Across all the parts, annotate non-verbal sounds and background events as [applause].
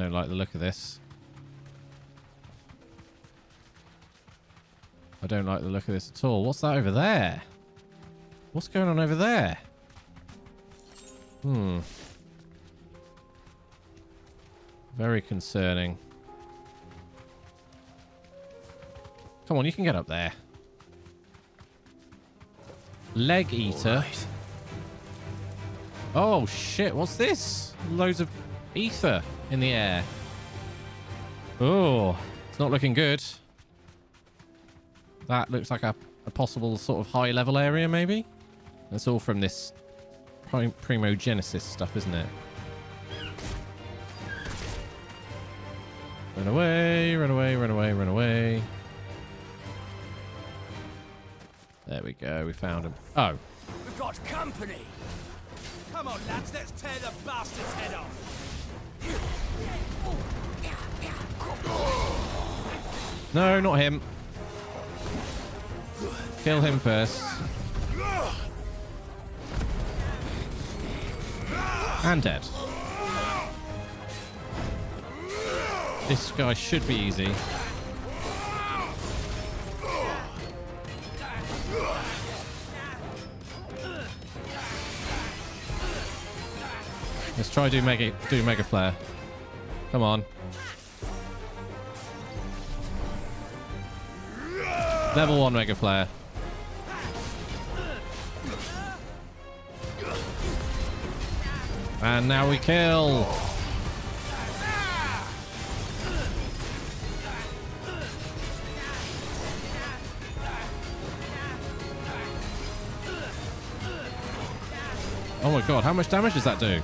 don't like the look of this. I don't like the look of this at all. What's that over there? What's going on over there? Hmm. Very concerning. Come on, you can get up there. Leg eater. Right. Oh shit, what's this? Loads of ether in the air. Oh, it's not looking good. That looks like a, a possible sort of high level area, maybe? That's all from this prim primogenesis stuff, isn't it? Run away, run away, run away, run away. There we go, we found him. Oh, We've got company. Come on, lads, let's tear the bastard's head off. No, not him. Kill him first. And dead. This guy should be easy. Let's try do mega do mega flare. Come on. Level one mega flare. And now we kill. Oh my god, how much damage does that do?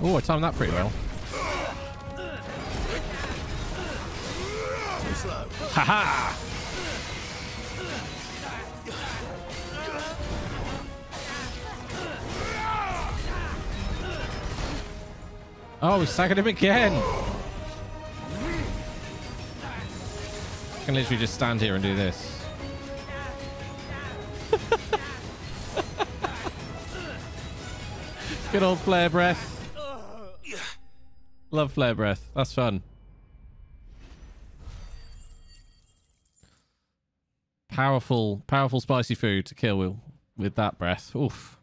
Oh, I timed that pretty well. Haha! -Ha! Oh, he's staggered him again. I can literally just stand here and do this. [laughs] Good old flare breath. Love flare breath. That's fun. Powerful, powerful spicy food to kill with, with that breath. Oof.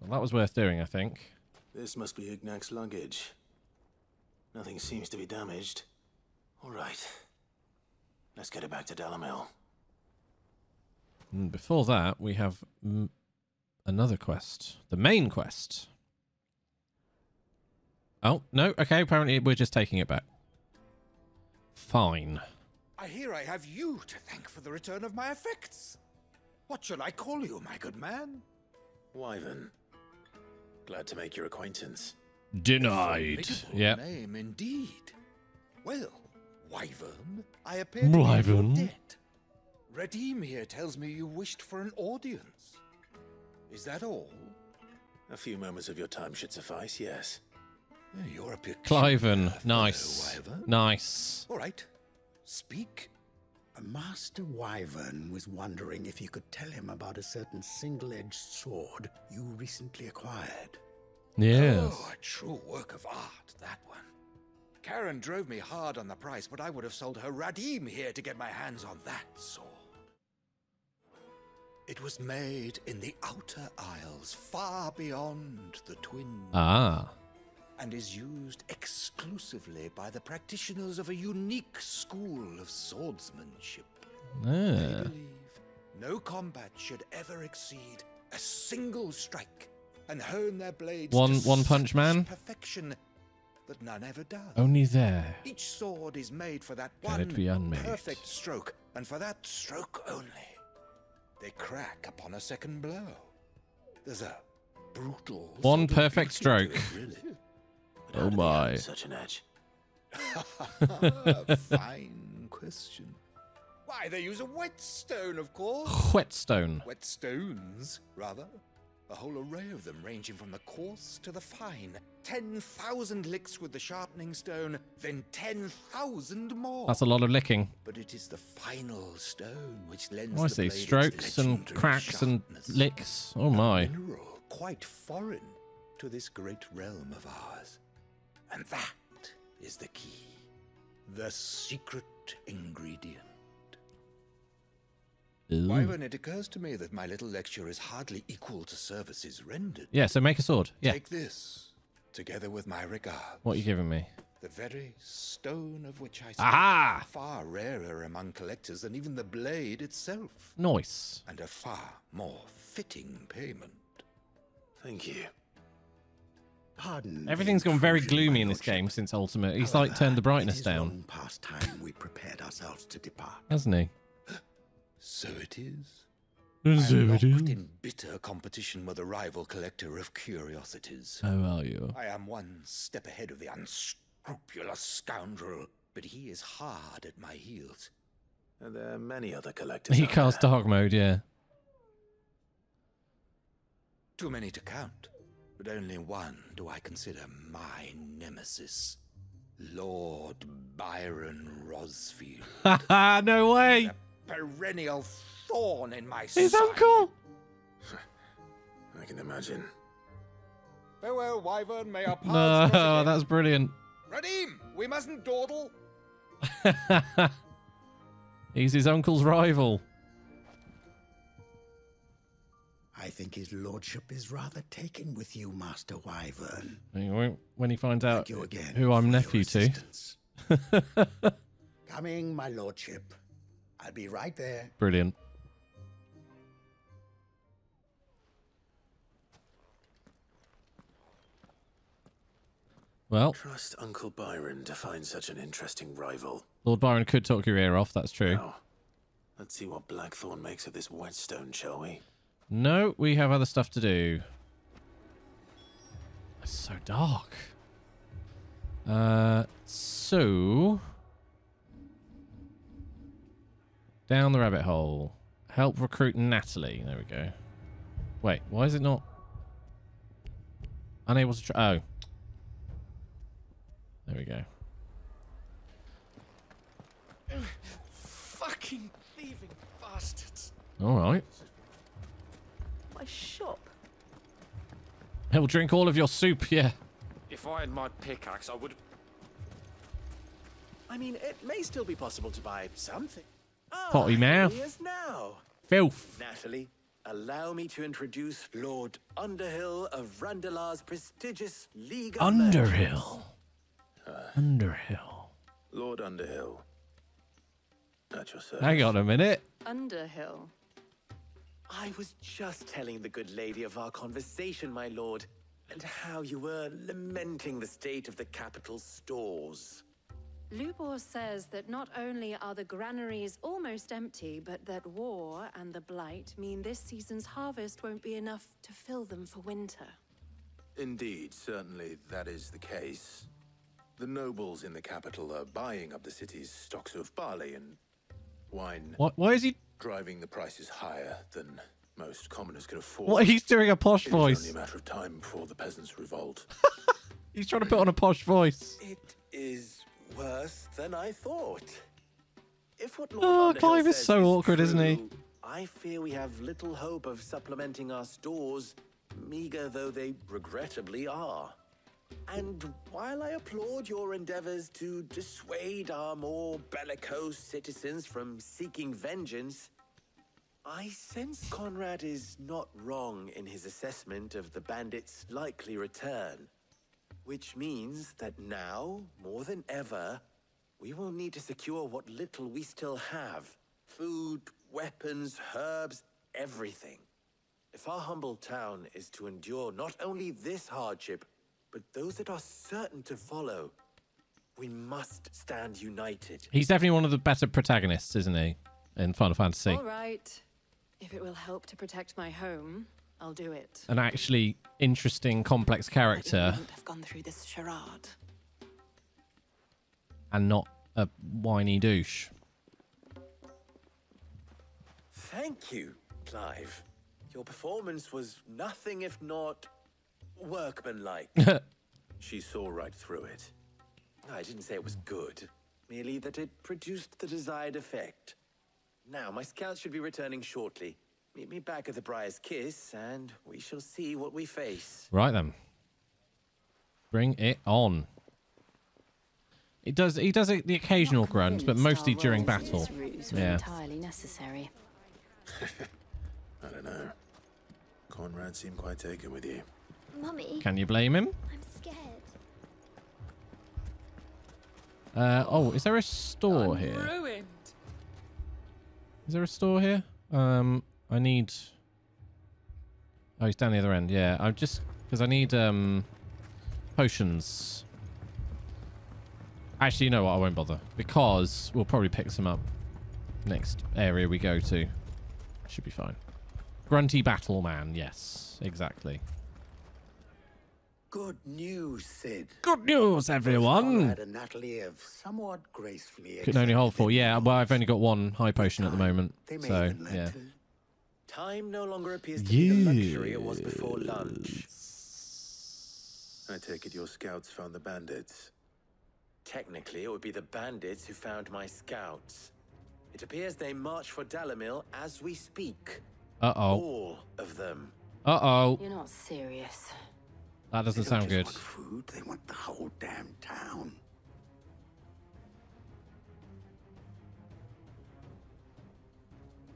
Well, that was worth doing, I think. This must be Ignac's luggage. Nothing seems to be damaged. All right. Let's get it back to Dalimil. Hmm, before that, we have another quest. The main quest. Oh, no. Okay, apparently we're just taking it back. Fine. I hear I have you to thank for the return of my effects. What shall I call you, my good man? Wyvern. Glad to make your acquaintance. Denied. Yeah. Name indeed. Well, Wyvern, I appear to be in Wyvern. your debt. Redeem here tells me you wished for an audience. Is that all? A few moments of your time should suffice, yes. You're a peculiar Cliven. Nice. Wyvern. Nice. All right. Speak. Master Wyvern was wondering if you could tell him about a certain single-edged sword you recently acquired. Yes. Oh, a true work of art, that one. Karen drove me hard on the price, but I would have sold her Radim here to get my hands on that sword. It was made in the Outer Isles, far beyond the Twin, Ah. And is used exclusively by the practitioners of a unique school of swordsmanship. I Ah. believe no combat should ever exceed a single strike and hone their blades One- to one punch such man? perfection that none ever does. Only there. Each sword is made for that Can one be perfect stroke, and for that stroke only. They crack upon a second blow. There's a brutal One perfect stroke. it, really. [laughs] But Oh how do they my. Such an edge. [laughs] Fine question. Why, they use a whetstone, of course. Whetstone. Whetstones, rather. A whole array of them, ranging from the coarse to the fine. 10,000 licks with the sharpening stone, then 10,000 more. That's a lot of licking. But it is the final stone which lends Oh, I the see. blade its Strokes and cracks and licks. Oh A my. mineral quite foreign to this great realm of ours. And that is the key. The secret ingredient. Ooh. Wyvern, it occurs to me that my little lecture is hardly equal to services rendered. Yeah, so make a sword. Yeah. Take this, together with my regard. What are you giving me? The very stone of which I speak, Aha! far rarer among collectors than even the blade itself, Nice. and a far more fitting payment. Thank you. Pardon. Everything's gone very gloomy in this game since Ultimate. He's However, like turned the brightness down, past time we prepared ourselves to depart. hasn't he? So it is. I am locked in bitter competition with a rival collector of curiosities. How are you? I am one step ahead of the unscrupulous scoundrel, but he is hard at my heels. And there are many other collectors. He out casts there. dark mode, yeah. Too many to count, but only one do I consider my nemesis. Lord Byron Rosfield. [laughs] Ha no way! a perennial thorn in my His side. uncle! [laughs] I can imagine. Farewell, Wyvern. May our paths [laughs] No, that's brilliant. Radim, we mustn't dawdle. He's his uncle's rival. I think his lordship is rather taken with you, Master Wyvern. When he finds out you again. who I'm nephew to. [laughs] Coming, my lordship. I'll be right there. Brilliant. Well, Trust Uncle Byron to find such an interesting rival. Lord Byron could talk your ear off, that's true. Now, let's see what Blackthorn makes of this whetstone, shall we? No, we have other stuff to do. It's so dark. Uh, so down the rabbit hole. Help recruit Natalie. There we go. Wait, why is it not unable to? Try- oh, there we go. Fucking thieving bastards. All right. My shop. He'll drink all of your soup. Yeah. If I had my pickaxe, I would. I mean, it may still be possible to buy something. Ah, Potty mouth. He is now. Filth. Natalie, allow me to introduce Lord Underhill of Randalar's prestigious League of Merchants. Underhill. Underhill. Lord Underhill. At your service. Hang on a minute. Underhill. I was just telling the good lady of our conversation, my lord, and how you were lamenting the state of the capital stores. Lubor says that not only are the granaries almost empty, but that war and the blight mean this season's harvest won't be enough to fill them for winter. Indeed, certainly that is the case. The nobles in the capital are buying up the city's stocks of barley and wine, What? Why is he? Driving the prices higher than most commoners can afford. What? He's doing a posh voice. It is voice. only a matter of time before the peasants revolt. [laughs] He's trying to put on a posh voice. It is worse than I thought. If what Oh, Lord Underhill Clive is says so awkward, isn't he? I fear we have little hope of supplementing our stores, meager though they regrettably are. And while I applaud your endeavors to dissuade our more bellicose citizens from seeking vengeance, I sense Conrad is not wrong in his assessment of the bandits' likely return. Which means that now, more than ever, we will need to secure what little we still have food, weapons, herbs, everything. If our humble town is to endure not only this hardship, but those that are certain to follow, we must stand united. He's definitely one of the better protagonists, isn't he? In Final Fantasy. All right. If it will help to protect my home, I'll do it. An actually interesting, complex character, you wouldn't have gone through this charade. and not a whiny douche. Thank you, Clive. Your performance was nothing if not workmanlike. [laughs] she saw right through it. I didn't say it was good, merely that it produced the desired effect. Now, my scouts should be returning shortly. Meet me back at the Briar's Kiss, and we shall see what we face. Right then. Bring it on. It does. He does it, the occasional grunt, but mostly our during roles battle. this ruse were Yeah. entirely necessary. [laughs] I don't know. Conrad seemed quite taken with you. Mummy, Can you blame him? I'm scared. Uh, oh, is there a store here? Ruined. Is there a store here? Um, I need. Oh, he's down the other end. Yeah, I'm just because I need um potions. Actually, you know what? I won't bother because we'll probably pick some up next area we go to. Should be fine. Grunty Battle Man. Yes, exactly. Good news, Cid. Good news, everyone. Conrad and Natalie have somewhat gracefully. Can only hold accepted four. Yeah, well, I've only got one high potion at the ah, moment. They may So, even yeah. Time no longer appears to be the luxury it was before lunch. I take it your scouts found the bandits. Technically, it would be the bandits who found my scouts. It appears they march for Dalimil as we speak. Uh-oh. All of them. Uh-oh. You're not serious. That doesn't don't sound just good. want food, they want the whole damn town.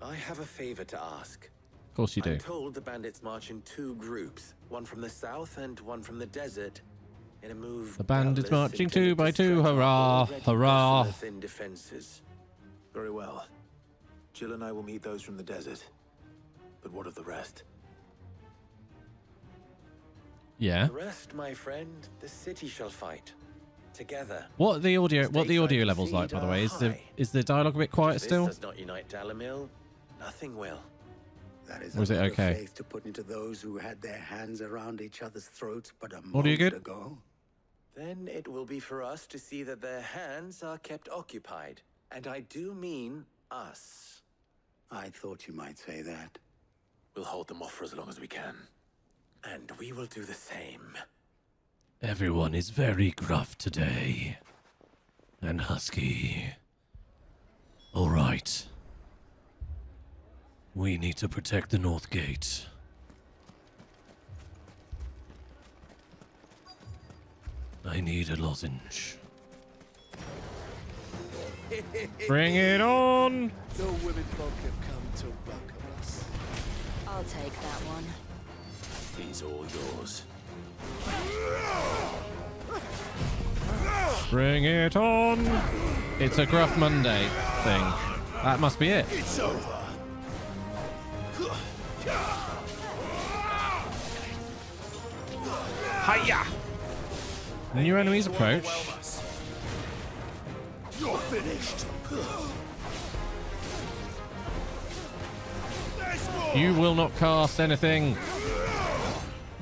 I have a favor to ask. Of course you do. I'm told the bandits march in two groups, one from the south and one from the desert, in a move. The bandits marching two by two, hurrah, hurrah. merciless-thin defenses. Very well. Jill and I will meet those from the desert. But what of the rest? Yeah. The rest, my friend, the city shall fight together. What are the audio? What are the audio levels like, by the way? are Is the is the dialogue a bit quiet If still? Does not unite Dalimil. Nothing will. That is Was it vote of okay? faith to put into those who had their hands around each other's throats but a Audio moment good? ago. Then it will be for us to see that their hands are kept occupied. And I do mean us. I thought you might say that. We'll hold them off for as long as we can. And we will do the same. Everyone is very gruff today. And husky. All right. We need to protect the North Gate. I need a lozenge. [laughs] Bring it on! The women folk have come to welcome us. I'll take that one. All yours. Bring it on! It's a Gruff Monday thing. That must be it. It's over. Hiya! New enemies approach. You're finished. You will not cast anything.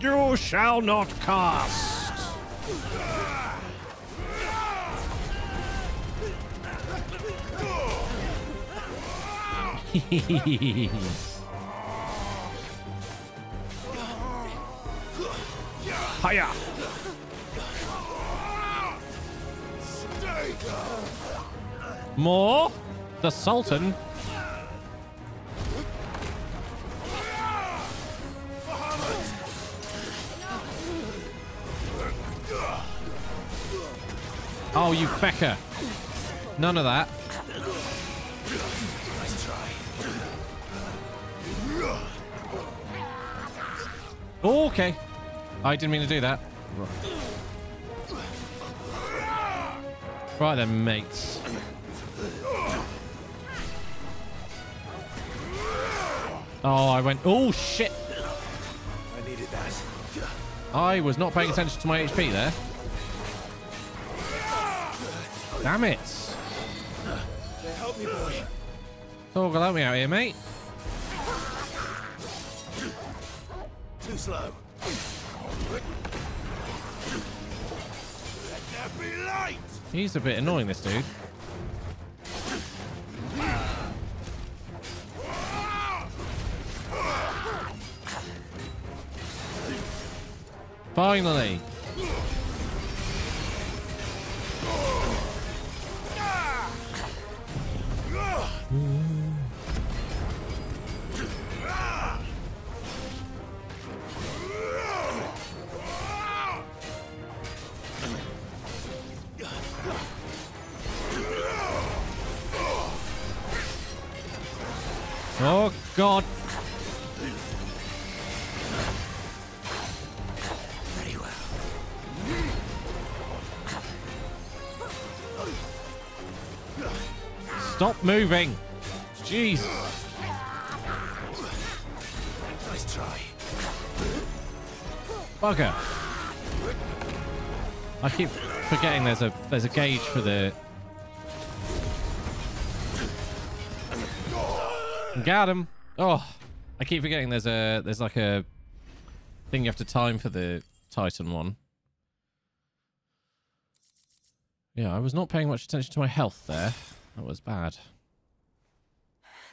You shall not cast. [laughs] Hiya! More? The Sultan? Oh, you fecker. None of that. Oh, okay. I didn't mean to do that. Right then, mates. Oh, I went. Oh, shit. I needed that. I was not paying attention to my HP there. Damn it. Help me, boy. Torgal, help me out here, mate. Too slow. Let there be light. He's a bit annoying, this dude. Finally. Stop moving. Jeez. Nice try. Bugger. I keep forgetting there's a there's a gauge for the. Got him. Oh, I keep forgetting there's a there's like a thing you have to time for the Titan one. Yeah, I was not paying much attention to my health there. That was bad.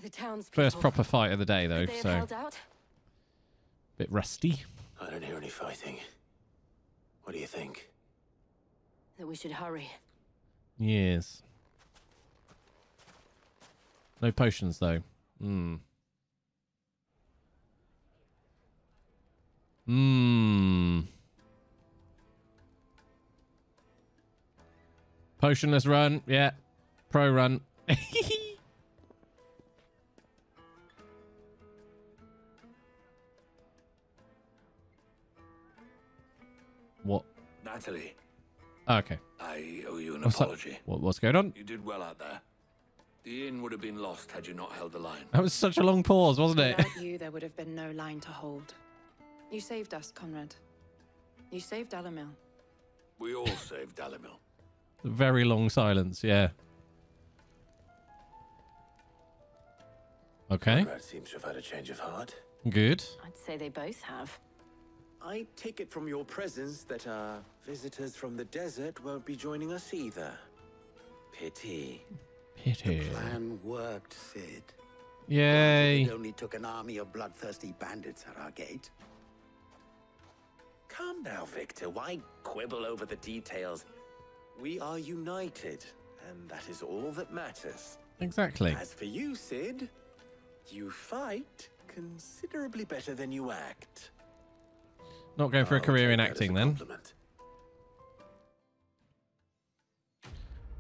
The town's First proper fight of the day though, so bit rusty. I don't hear any fighting. What do you think? That we should hurry. Yes. No potions though. Hmm. Hmm. Potionless run. Yeah. Pro run. [laughs] what? Natalie, ah, Okay. I owe you an What's apology. What, what's going on? You did well out there. The inn would have been lost had you not held the line. That was such a long pause, wasn't it? Without you, there would have been no line to hold. You saved us, Conrad. You saved Alamil. We all saved Dalimil. Very long silence, yeah. Okay, Conrad seems to have had a change of heart. good. I'd say they both have. I take it from your presence that our visitors from the desert won't be joining us either. Pity. Pity. The Plan worked, Cid. Yay. It only took an army of bloodthirsty bandits at our gate. Come now, Victor. Why quibble over the details? We are united, and that is all that matters. Exactly. As for you, Cid, you fight considerably better than you act. Not going for a I'll career in take that as a acting then.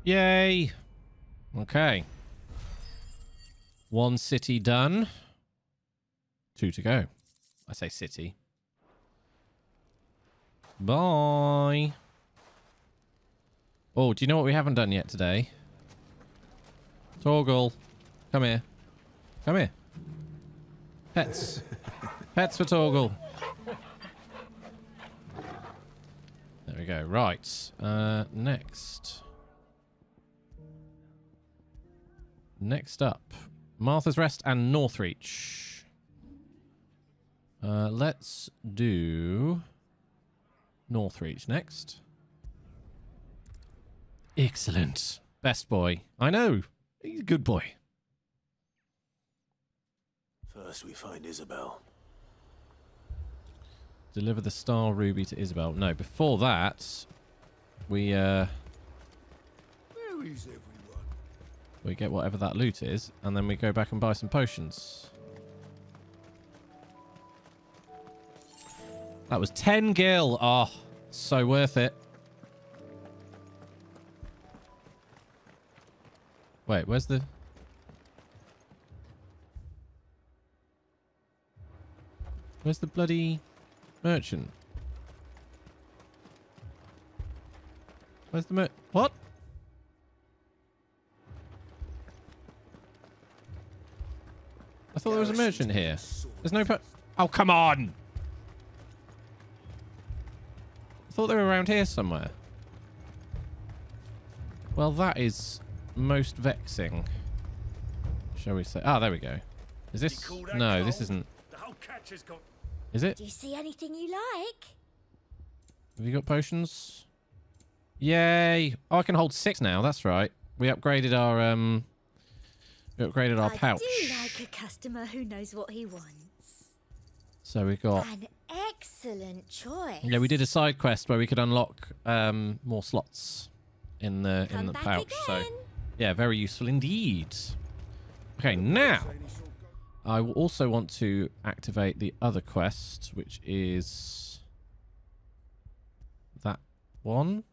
Yay. Okay. One city done. Two to go. I say city. Bye. Oh, do you know what we haven't done yet today? Torgal. Come here. Come here. Pets. [laughs] Pets for Torgal. There we go. Right. Uh, next. Next up, Martha's Rest and Northreach. Uh, let's do Northreach next. Excellent. Best boy. I know. He's a good boy. First, we find Isabel. Deliver the star ruby to Isabel. No, before that, we uh Where is everyone? we get whatever that loot is, and then we go back and buy some potions. That was 10 gil. Oh, so worth it. Wait, where's the... Where's the bloody merchant? Where's the mer... What? I thought there was a merchant here. There's no. Oh, come on! I thought they were around here somewhere. Well, that is most vexing. Shall we say? Ah, there we go. Is this? call that No, this isn't. The whole catch has got. Is it? Do you see anything you like? Have you got potions? Yay! Oh, I can hold six now. That's right. We upgraded our um. We upgraded our I pouch. do like a customer who knows what he wants. So we got. An excellent choice. Yeah, we did a side quest where we could unlock um more slots in the in the back pouch. So again. Yeah, very useful indeed. Okay, now I will also want to activate the other quest, which is that one.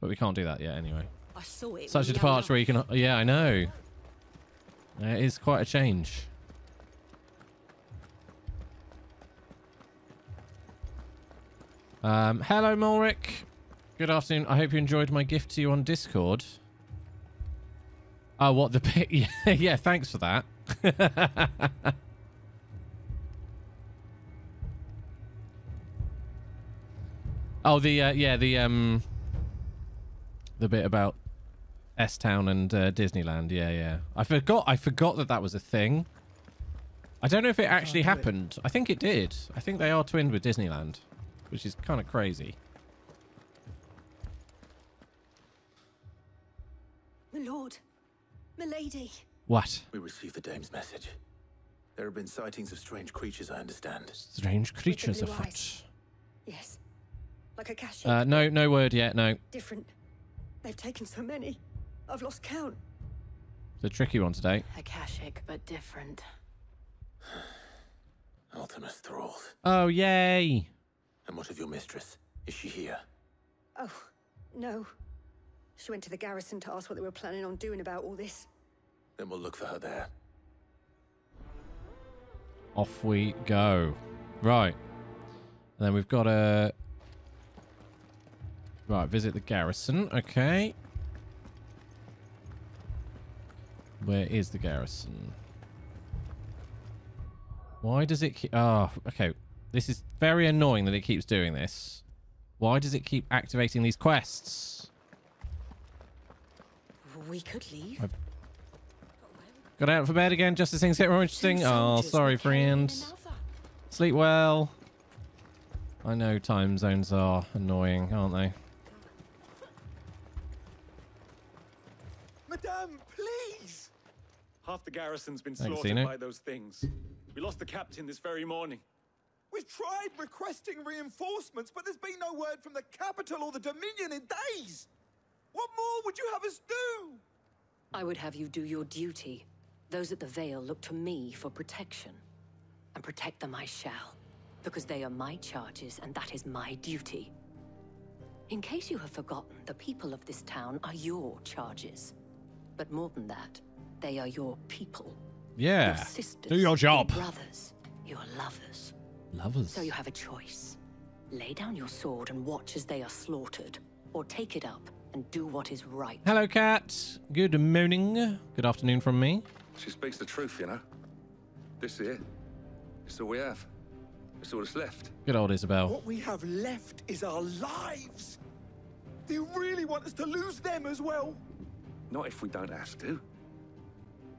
But we can't do that yet anyway. I saw it. Such a departure where you can. Yeah, I know. It is quite a change. Um, hello, Mulric. Good afternoon. I hope you enjoyed my gift to you on Discord. Oh, what the pic? [laughs] Yeah, yeah, thanks for that. [laughs] oh, the uh, yeah, the um, the bit about S Town and uh, Disneyland. Yeah, yeah. I forgot. I forgot that that was a thing. I don't know if it actually happened. I think it did. I think they are twinned with Disneyland, which is kind of crazy. My lord. Milady. What? We received the dame's message. There have been sightings of strange creatures, I understand. Strange creatures blue afoot. eyes. Yes. Like a cache. Uh, no, no word yet. No, Different. They've taken so many. I've lost count. it's a tricky one today. Akashic, but different. [sighs] Ultimus thralls. Oh, yay! And what of your mistress? Is she here? Oh, no. She went to the garrison to ask what they were planning on doing about all this. Then we'll look for her there. Off we go. Right. And then we've got a. Right, visit the garrison. Okay. Where is the garrison? Why does it keep... Oh, okay. This is very annoying that it keeps doing this. Why does it keep activating these quests? We could leave. I've got out for bed again just as things get more interesting. Oh, sorry, were carrying friend. Sleep well. I know time zones are annoying, aren't they? Madame, please! Half the garrison's been Thanks, slaughtered Zeno. by those things. We lost the captain this very morning. We've tried requesting reinforcements, but there's been no word from the capital or the Dominion in days. What more would you have us do? I would have you do your duty. Those at the Vale look to me for protection. And protect them I shall. Because they are my charges, and that is my duty. In case you have forgotten, the people of this town are your charges. But more than that, they are your people. Yeah. Your sisters, Do your job. Your brothers, your lovers. Lovers. So you have a choice. Lay down your sword and watch as they are slaughtered, or take it up and do what is right. Hello, cat. Good morning. Good afternoon from me. She speaks the truth, you know. This here, it's all we have. It's all that's left. Good old Isabel. What we have left is our lives. Do you really want us to lose them as well? Not if we don't have to.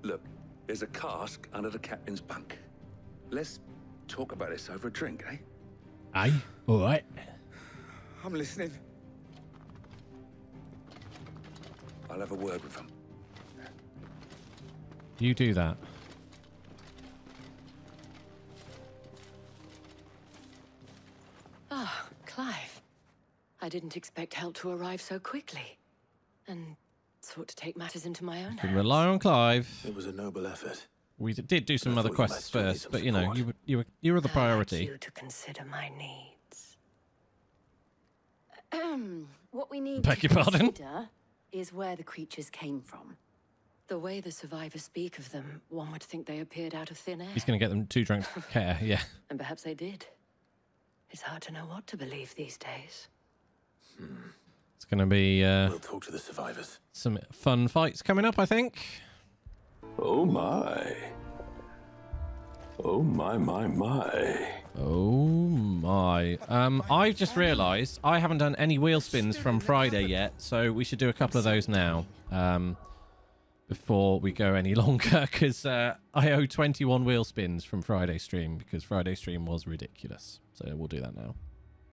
Look, there's a cask under the captain's bunk. Let's talk about this over a drink, eh? Aye. All right. I'm listening. I'll have a word with him. You do that. Ah, Clive. I didn't expect help to arrive so quickly. And sought to take matters into my own Can hands. rely on Clive. It was a noble effort. We did do some other thought you might quests first, but you know, you were you were you were the I'd priority. you to consider my needs. Um, what we need Beg to your pardon? consider is where the creatures came from. The way the survivors speak of them, one would think they appeared out of thin air. He's going to get them too drunk to care. [laughs] Yeah. And perhaps they did. It's hard to know what to believe these days. It's going to be uh, We'll talk to the survivors. some fun fights coming up, I think. Oh my. Oh my, my, my. Oh my. Um, I've just realised I haven't done any wheel spins from Friday yet, so we should do a couple of those now. Um, before we go any [laughs] longer, because uh, I owe 21 wheel spins from Friday stream because Friday stream was ridiculous. So we'll do that now.